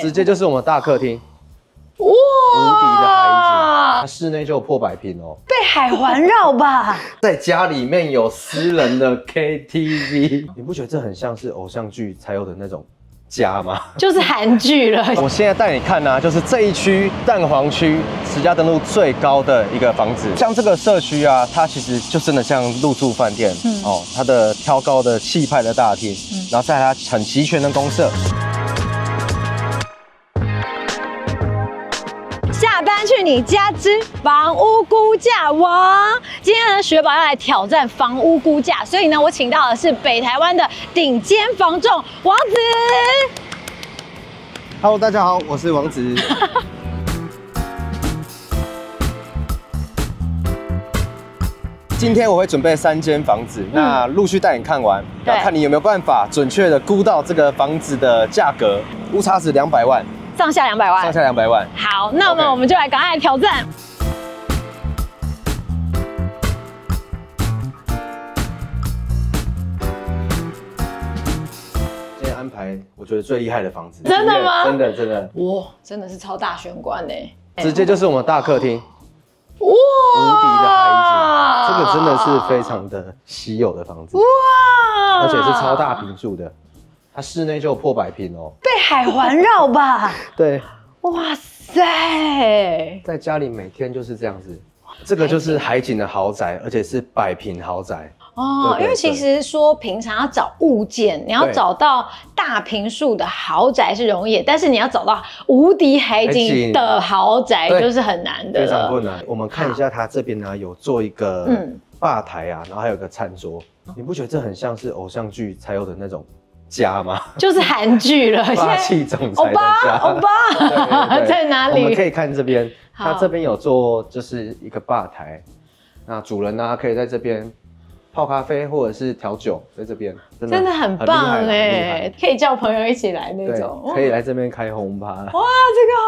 直接就是我们大客厅，哇，无敌的海景，它室内就有破百平哦，被海环绕吧，在家里面有私人的 KTV，你不觉得这很像是偶像剧才有的那种家吗？就是韩剧了。我现在带你看呢、就是这一区蛋黄区十家登路最高的一个房子，像这个社区啊，它其实就真的像入住饭店、哦，它的挑高的气派的大厅，然后在它很齐全的公社。去你家之房屋估价王。今天呢，雪宝要来挑战房屋估价，所以呢，我请到的是北台湾的顶尖房仲王子。Hello，大家好，我是王子。今天我会准备三间房子，那陆续带你看完，对那看你有没有办法准确的估到这个房子的价格，误差值两百万，上下两百万。上。下两百万。好，那么 OK 我们就来赶快来挑战。今天安排我觉得最厉害的房子，真的吗？真的真的，哇，真的是超大玄关呢！直接就是我们大客厅，哇，无敌的海景，这个真的是非常的稀有的房子，哇！而且是超大平数的，它室内就有破百平哦。被海环绕吧？对，哇塞！在家里每天就是这样子，这个就是海景的豪宅，而且是百平豪宅。哦，因为其实说平常要找物件，你要找到大平数的豪宅是容易，但是你要找到无敌海景的豪宅就是很难的。非常困难。我们看一下它这边呢，有做一个嗯吧台啊，然后还有个餐桌，你不觉得这很像是偶像剧才有的那种家吗？就是韩剧了，现霸在气总欧裁的家。巴，欧巴 在哪里？我们可以看这边，好它这边有做就是一个吧台，那主人呢、可以在这边泡咖啡或者是调酒，在这边真的很棒哎，可以叫朋友一起来那种。可以来这边开轰趴。哇，这个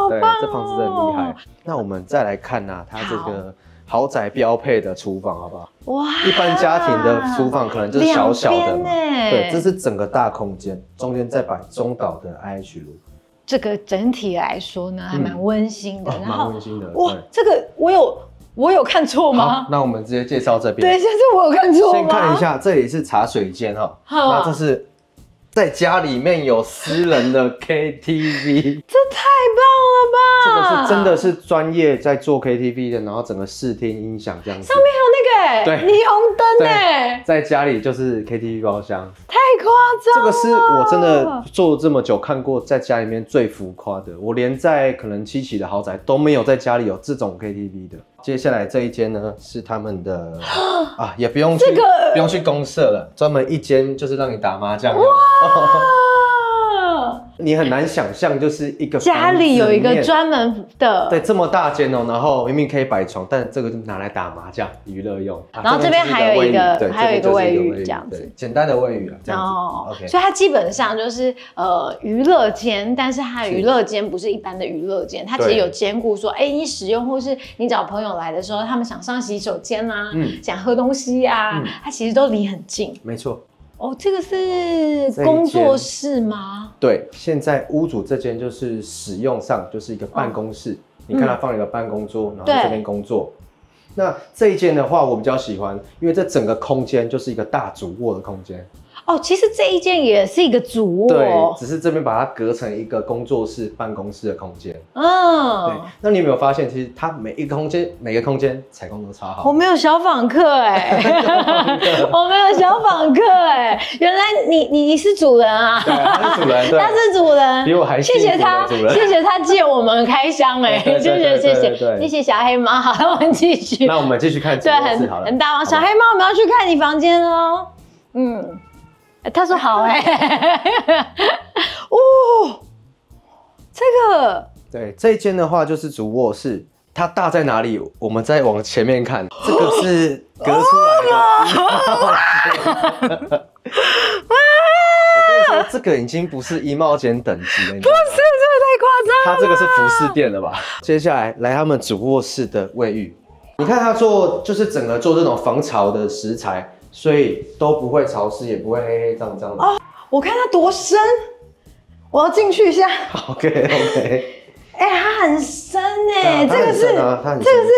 好棒、哦！，这房子真的很厉害。那我们再来看啊、它这个豪宅标配的厨房，好不好？哇，一般家庭的厨房可能就是小小的对，这是整个大空间，中间再摆中岛的 IH 炉，这个整体来说呢，还蛮温馨的。哦然后蛮温馨的哇对，这个我有我有看错好吗？，那我们直接介绍这边。等一下，这我有看错吗？先看一，下，这里是茶水间哈，好那这是在家里面有私人的 KTV，这太棒了吧！这个是真的是专业在做 KTV 的，然后整个视听音响这样子。上面还有那个对欸霓虹灯哎，在家里就是 KTV 包厢，太夸张了。这个是我真的做了这么久看过在家里面最浮夸的，我连在可能七期的豪宅都没有在家里有这种 KTV 的。接下来这一间呢是他们的 啊，也不用去、这个不用去公社了，专门一间就是让你打麻将用。啊，你很难想象，就是一个家里有一个专门的，对这么大间哦，然后明明可以摆床，但这个就拿来打麻将娱乐用。啊然后这边还有一个对还有一个卫浴这样子对简单的卫浴啊，这样子。哦 OK，所以它基本上就是呃娱乐间，但是它娱乐间不是一般的娱乐间，它其实有兼顾说，哎，你使用或是你找朋友来的时候，他们想上洗手间啦、嗯想喝东西啊，嗯它其实都离很近。没错。哦，这个是工作室吗？对，现在屋主这间就是使用上就是一个办公室，你看它放了一个办公桌，然后这边工作。那这一间的话，我比较喜欢，因为这整个空间就是一个大主卧的空间。哦，其实这一间也是一个主卧。对，只是这边把它隔成一个工作室、办公室的空间。嗯对嗯，，那你有没有发现，其实它每一个空间、每个空间采光都超好我。没有小访客哎、我没有小访客 哎、原来你你你是主人啊，对他是主人对他是主人，比我还谢谢他，谢谢他借我们开箱哎、谢谢对谢谢谢谢小黑猫，好，那我们继续，那我们继续看主对，很很大方，好不好小黑猫，我们要去看你房间哦，嗯，他说好哎、哦，这个对，这一间的话就是主卧室，它大在哪里？我们再往前面看，这个是隔出来的。我跟你说，这个已经不是衣帽间等级了，不是，这个太夸张它这个是服饰店了吧？接下来来他们主卧室的卫浴，你看它做就是整个做这种防潮的石材，所以都不会潮湿，也不会黑黑脏脏的。哦我看它多深，我要进去一下。OK OK，哎、它很深哎、这个是、这个是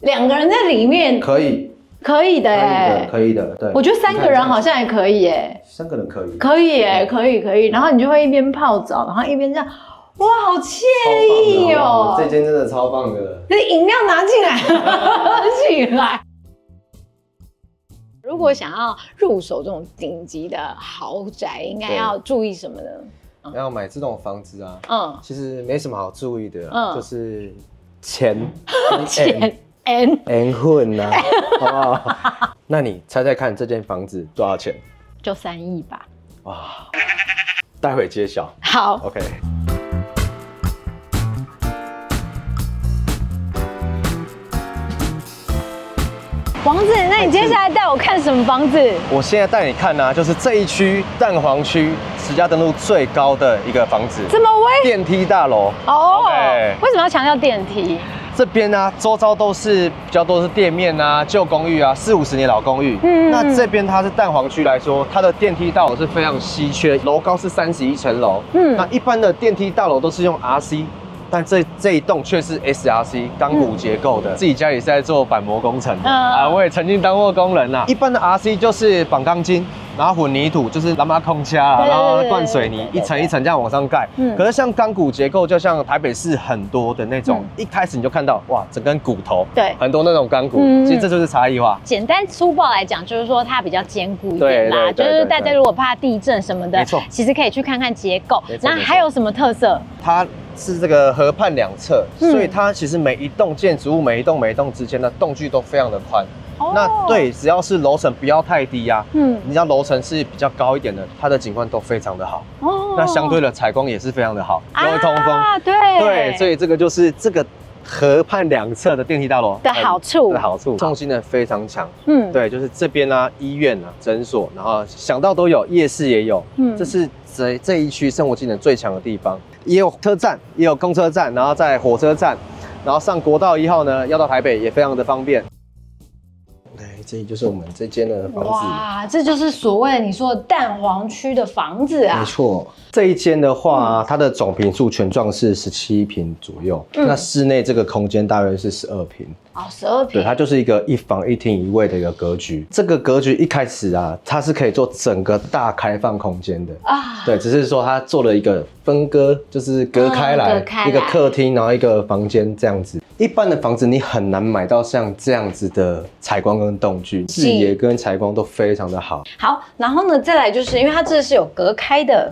两个人在里面可以，可以的可以哎、的，可以的，对。我觉得三个人好像像也可以哎、三个人可以，可以哎、可以可以。然后你就会一边泡澡，然后一边这样，哇，好惬意哦、这间真的超棒的。那饮料拿进来，拿进来。如果想要入手这种顶级的豪宅，应该要注意什么呢？要买这种房子啊，嗯，其实没什么好注意的，嗯。就是钱。钱。N N 混呐，好不好？那你猜猜看，这间房子多少钱？就三亿吧。哇，待会揭晓。好，OK，王子，那你接下来带我看什么房子？我现在带你看呢、就是这一区蛋黄区石家登路最高的一个房子，这么威电梯大楼。哦为什么要强调电梯？这边呢、周遭都是比较多是店面啊、旧公寓啊，四五十年老公寓。嗯那这边它是蛋黄区来说，它的电梯大楼是非常稀缺，楼高是三十一层楼。嗯那一般的电梯大楼都是用 RC。但这这一栋却是 SRC 钢骨结构的，自己家里是在做板模工程的、嗯啊，我也曾经当过工人啦。一般的 RC 就是绑钢筋，然后混凝土就是拉马空掐然后灌水泥，一层一层这样往上盖。嗯可是像钢骨结构，就像台北市很多的那种，一开始你就看到哇，整根骨头，对很多那种钢骨，嗯其实这就是差异化。简单粗暴来讲，就是说它比较坚固一点啦。就是大家如果怕地震什么的没错，其实可以去看看结构那还有什么特色？它是这个河畔两侧，嗯所以它其实每一栋建筑物、每一栋每一栋之间的栋距都非常的宽。哦那，对，只要是楼层不要太低呀、嗯，你知道楼层是比较高一点的，它的景观都非常的好。哦那相对的采光也是非常的好，容易通风。啊，对对，所以这个就是这个河畔两侧的电梯大楼。的好处。的好处，创新的非常强。嗯，对，就是这边啊，医院啊，诊所，然后想到都有，夜市也有，嗯。这是这这一区生活技能最强的地方，也有车站，也有公车站，然后在火车站，然后上国道一号呢，要到台北也非常的方便。对，这里就是我们这间的房子。哇，这就是所谓你说的蛋黄区的房子啊没。错，这一间的话，它的总平数全幢是十七平左右，嗯那室内这个空间大约是十二平。哦，十二对，它。就是一个一房一厅一卫的一个格局。这个格局一开始啊，它是可以做整个大开放空间的。啊，对，只是说它做了一个分割，就是隔开来，嗯隔开来一个客厅，然后一个房间这样子。一般的房子你很难买到像这样子的采光跟动距，视野跟采光都非常的好。好，然后呢，再来就是因为它这是有隔开的。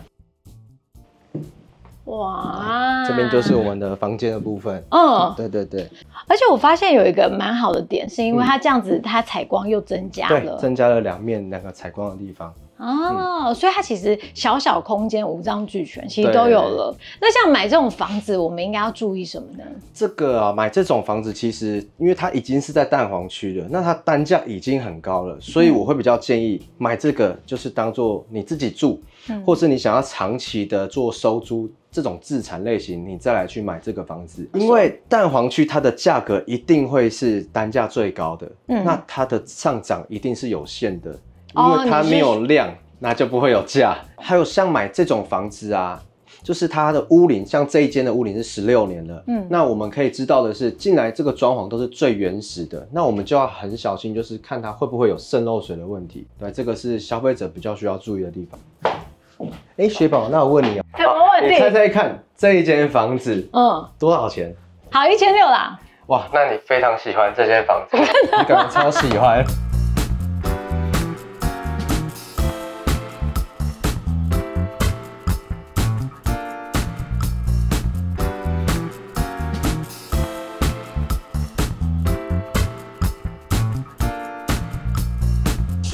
哇，这边就是我们的房间的部分。嗯，对对对而且我发现有一个蛮好的点，是因为它这样子，它采光又增加对，了。增加了两面两个采光的地方。哦，所以它其实小小空间五脏俱全，其实都有了。那像买这种房子，我们应该要注意什么呢？这个啊，买这种房子其实因为它已经是在蛋黄区了，那它单价已经很高了，所以我会比较建议买这个，就是当做你自己住，嗯。或是你想要长期的做收租这种自产类型，你再来去买这个房子。因为蛋黄区它的价格一定会是单价最高的，嗯。那它的上涨一定是有限的，因为它没有量，那就不会有价。还有像买这种房子啊。就是它的屋龄，像这一间的屋龄是十六年了，嗯嗯，那我们可以知道的是，进来这个装潢都是最原始的，那我们就要很小心，就是看它会不会有渗漏水的问题，对，这个是消费者比较需要注意的地方。哎，雪宝，那我问你啊、什么问你猜题？猜看，这一间房子嗯，多少钱？好，一千六啦。哇，那你非常喜欢这间房子，你感觉超喜欢。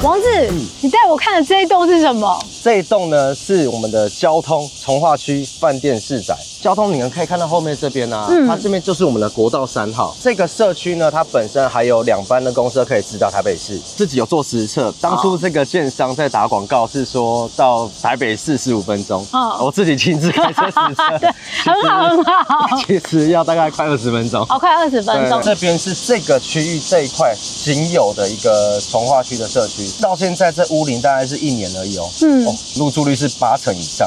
王子，你带我看的这一栋是什么？这一栋呢是我们的交通从化区饭店市宅。交通你们可以看到后面这边啊，嗯它这边就是我们的国道三号。这个社区呢，它本身还有两班的公车可以直达台北市。自己有做实测，当初这个建商在打广告是说到台北市十五分钟，哦我自己亲自开车实测，很好，很好。其实要大概快二十分钟。好，快二十分钟。这边是这个区域这一块仅有的一个从化区的社区，到现在这屋龄大概是一年而已哦。嗯哦，入住率是八成以上。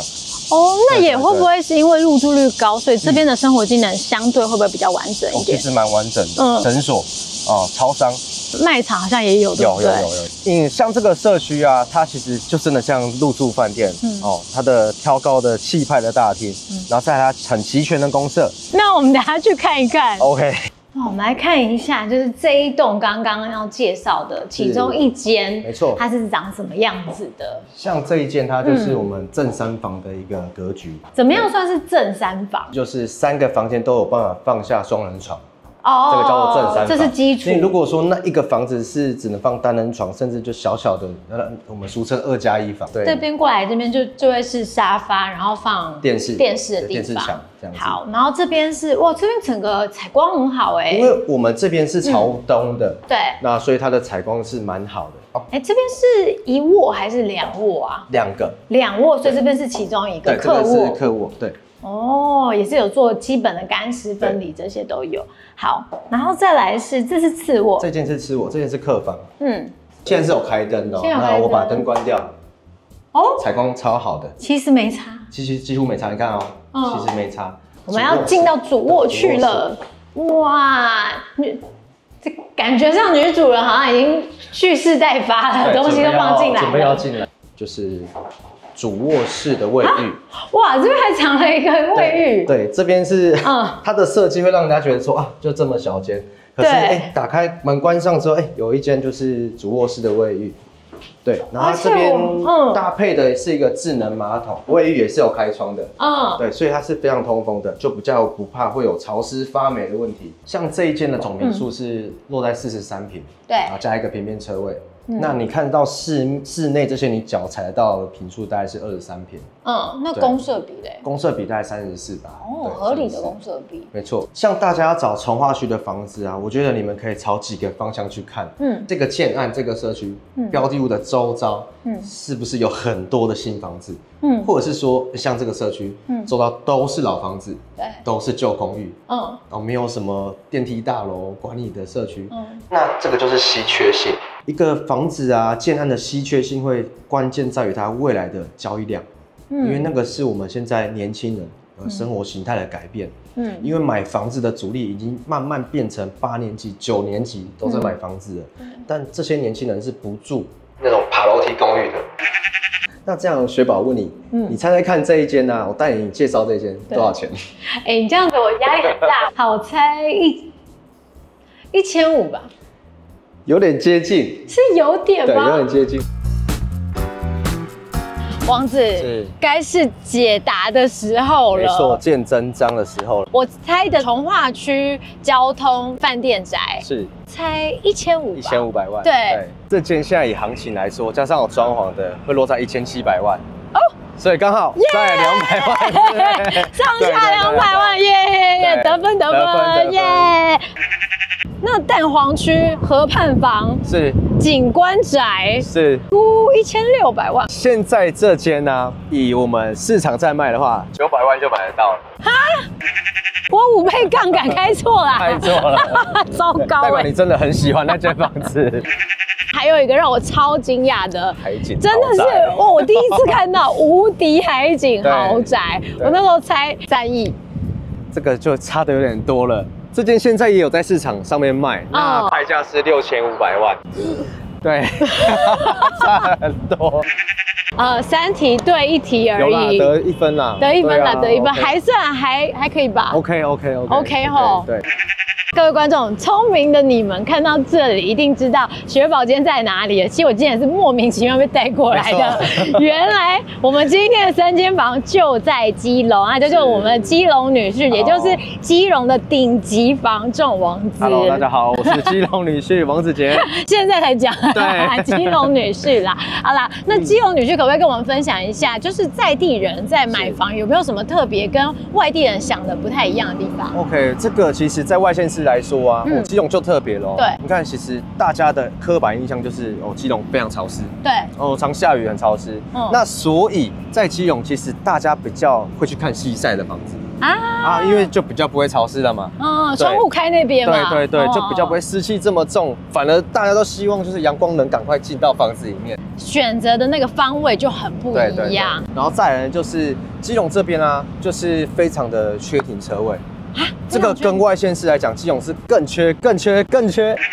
哦，那也会不会是因为入住率高，所以这边的生活机能相对会不会比较完整一点？哦其实蛮完整的，嗯。诊所哦，超商。卖场好像也有？有有有有。嗯，像这个社区啊，它其实就真的像入住饭店，嗯。哦，它的挑高的气派的大厅，然后再来它很齐全的公社。那我们等下去看一看。，OK，那我们来看一下，就是这一栋刚刚要介绍的其中一间，没错它是长什么样子的？像这一间它就是我们正三房的一个格局，怎么样算是正三房？就是三个房间都有办法放下双人床。哦这个叫做正三房，这是基础。你。如果说那一个房子是只能放单人床，甚至就小小的，那，我们俗称二加一房，对。这边过来这边就就会是沙发，然后放电视电视的地电视方墙这样子。好，然后这边是哇，这边整个采光很好哎、因为我们这边是朝东的，对，那所以它的采光是蛮好的。哦，哎、这边是一卧还是两卧啊？两个，两卧，所以这边是其中一个客卧是。客卧，对，哦，也是有做基本的干湿分离，这些都有。好，然后再来是这是次卧，这间是次卧，这间是客房，嗯，现在是有开灯的、那我把灯关掉，哦，采光超好的，其实没差。其实几乎没差，你看哦，嗯。其实没差。我们要进到主卧去了，哇，女这感觉上女主人好像已经蓄势待发了，对东西都放进来准备要了。进来，就是主卧室的卫浴。哇，这边还藏了一个卫浴，对，这边是，嗯。它的设计会让人家觉得说啊，就这么小间，可是对。哎、打开门关上之后，哎、有一间就是主卧室的卫浴，对，然后这边搭配的是一个智能马桶，卫浴也是有开窗的。嗯，对，所以它是非常通风的，就比较不怕会有潮湿发霉的问题。像这一间的总平数是落在四十三平，对。然后加一个平面车位。嗯。那你看到室室内这些你脚踩得到的平数大概是二十三平，嗯，那公设比嘞？公设比大概三十四吧。哦，合理的公设比，没错，像大家要找从化区的房子啊，我觉得你们可以朝几个方向去看。嗯。这个建案这个社区，嗯。标的物的周遭，嗯。是不是有很多的新房子？嗯，或者是说，像这个社区，嗯。周遭都是老房子，对，都是旧公寓，嗯。哦，没有什么电梯大楼管理的社区，嗯。那这个就是稀缺性。一个房子啊，建案的稀缺性会关键在于它未来的交易量，嗯因为那个是我们现在年轻人呃生活形态的改变。嗯因为买房子的主力已经慢慢变成八年级、九年级都在买房子了，嗯但这些年轻人是不住那种爬楼梯公寓的。那这样，雪宝问你，嗯你猜猜看这一间呢、啊？我带你介绍这间多少钱？哎、你这样子我压力很大。好，我猜一一千五吧，有点接近，是有点对，有吗点？接近。王子是，该是解答的时候了。没错，见真章的时候了。我猜的从化区交通饭店宅，是猜一千五吧。一千五百万。对这间现在以行情来说，加上我装潢的，会落在一千七百万。哦，所以刚好在两百万。上下两百万，耶耶耶，对得分得得分得分，分耶！那蛋黄区河畔房是。景观宅是，估一千六百万，现在这间呢、以我们市场在卖的话，九百万就买得到了。哈？我五倍杠杆开错了，开，错了，糟糕哎代表你！真的很喜欢那间房子。还有一个让我超惊讶的，海景真的是哦，我第一次看到无敌海景豪宅，我那时候猜三亿，这个就差的有点多了。这件现在也有在市场上面卖，那拍价是六千五百万。对，差很多。呃，三题对一题而有啦，已，得一分啦，得一分啦，啊得一分还算还还可以吧。OK OK OK OK 吼对，各位观众，聪明的你们看到这里一定知道雪宝今天在哪里了。其实我今天也是莫名其妙被带过来的。原来我们今天的三间房就在基隆啊，这就是我们的基隆女婿，也就是基隆的顶级房仲王子。Hello，大家好，我是基隆女婿王子杰。现在才讲，对 基隆女婿啦。好啦，那基隆女婿可不可以跟我们分享一下，就是在地人在买房有没有什么特别跟外地人想的不太一样的地方？OK，这个其实在外县市来说啊，嗯哦，基隆就特别咯。对你看，其实大家的刻板印象就是哦，基隆非常潮湿，对，哦，常下雨，很潮湿。嗯那所以在基隆，其实大家比较会去看西晒的房子啊，啊，因为就比较不会潮湿了嘛。嗯，窗户开那边嘛，对对对，哦就比较不会湿气这么重，反而大家都希望就是阳光能赶快进到房子里面。选择的那个方位就很不对对对一样。然后再来呢，就是基隆这边啊，就是非常的缺停车位。啊这个跟外县市来讲，基隆是更缺、更缺、更缺。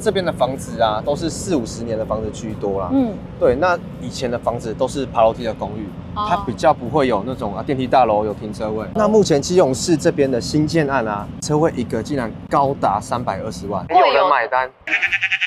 这边的房子啊，都是四五十年的房子居多啦。嗯，对，那以前的房子都是爬楼梯的公寓，哦它比较不会有那种啊电梯大楼有停车位。那目前基隆市这边的新建案啊，车位一个竟然高达三百二十万，有人买单。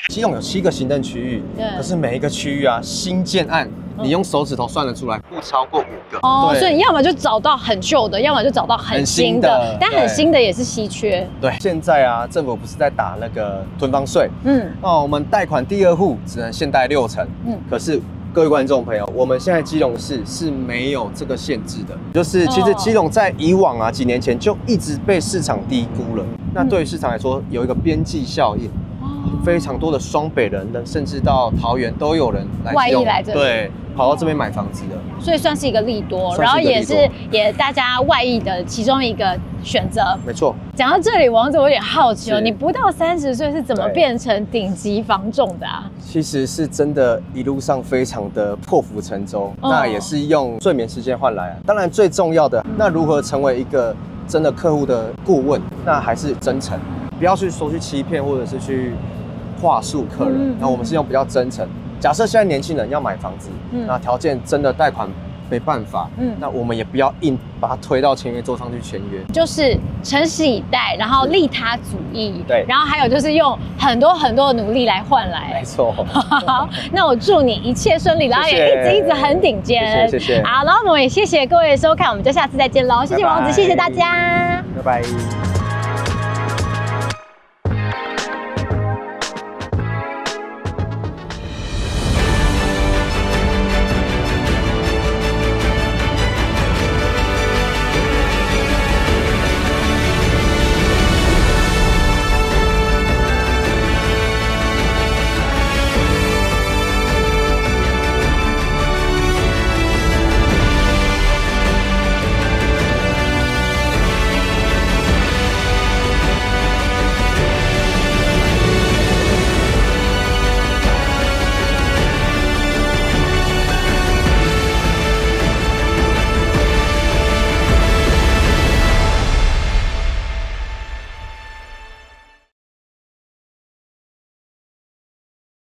基隆有七个行政区域，可是每一个区域啊，新建案你用手指头算得出来，不超过五个。哦，所以你要么就找到很旧的，要么就找到很很新的，新的但很新的也是稀缺。对，现在啊，政府不是在打那个囤房税嗯。哦，我们贷款第二户只能限贷六成，嗯，可是各位观众朋友，我们现在基隆市是没有这个限制的，就是其实哦基隆在以往啊几年前就一直被市场低估了。那对于市场来说，有一个边际效应，哦非常多的双北人的，甚至到桃园都有人来外溢来这里对，跑到这边买房子的。所以算是一个利多，然后也是也大家外溢的其中一个选择。没错，讲到这里，王子我有点好奇哦，你不到三十岁是怎么变成顶级房仲的啊？其实是真的，一路上非常的破釜沉舟，哦那也是用睡眠时间换来啊。当然最重要的，那如何成为一个真的客户的顾问，那还是真诚，不要去说去欺骗或者是去话术客人。嗯那我们是用比较真诚。假设现在年轻人要买房子，嗯那条件真的贷款没办法，嗯那我们也不要硬把他推到签约桌上去签约。就是诚实以待，然后利他主义，对然后还有就是用很多很多的努力来换来没。错，好，那我祝你一切顺利，然后也一直一直很顶尖。谢谢谢谢好，然后我们也谢谢各位的收看，我们就下次再见喽。谢谢王子，谢谢大家。拜拜。